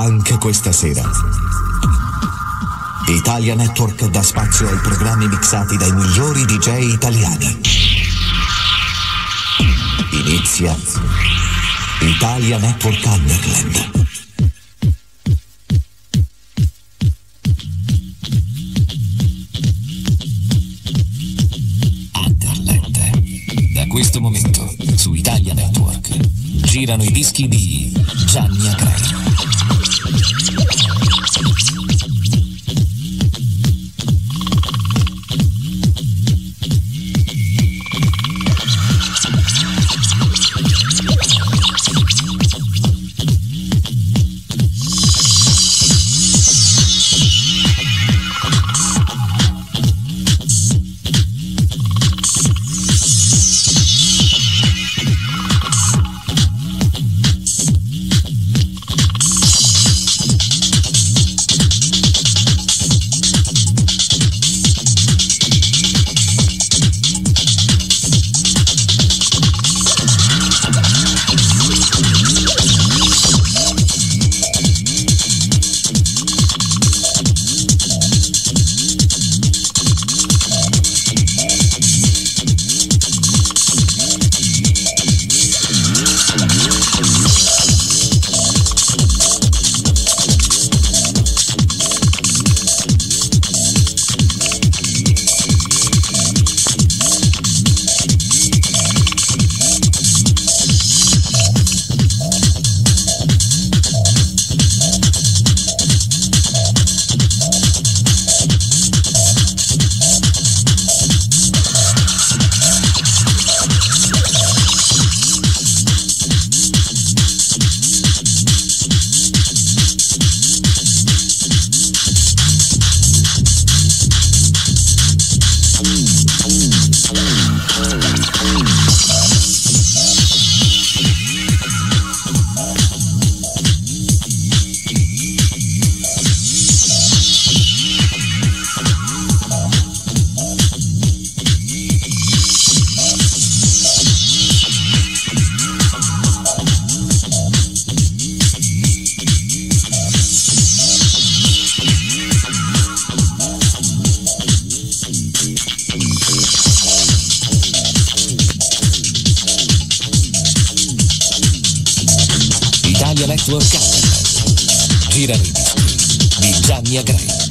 anche questa sera. Italia Network dà spazio ai programmi mixati dai migliori DJ italiani. Inizia Italia Network Underland. Underland. Da questo momento su Italia Network girano i dischi di Gianni Agrelli. Thank you. 92 Giran Kira Di Jamia Gerai.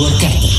我改。